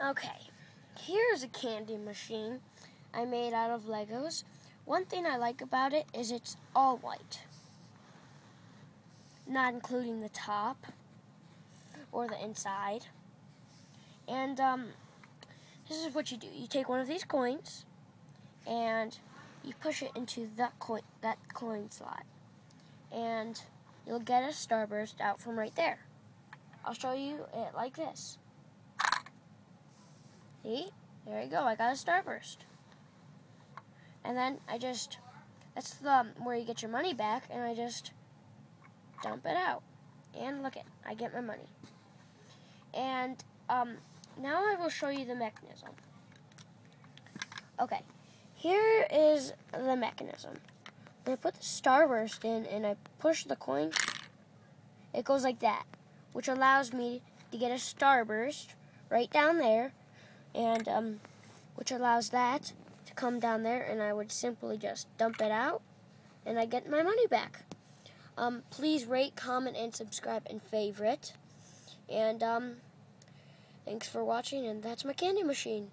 Okay, here's a candy machine I made out of Legos. One thing I like about it is it's all white, not including the top or the inside. And um, this is what you do: you take one of these coins and you push it into that coin that coin slot, and you'll get a starburst out from right there. I'll show you it like this. See? There you go. I got a starburst. And then I just, that's the um, where you get your money back, and I just dump it out. And look it, I get my money. And um, now I will show you the mechanism. Okay, here is the mechanism. I put the starburst in and I push the coin, it goes like that, which allows me to get a starburst right down there and um, which allows that to come down there, and I would simply just dump it out, and I get my money back. Um, please rate, comment, and subscribe and favorite. And um, thanks for watching, and that's my candy machine.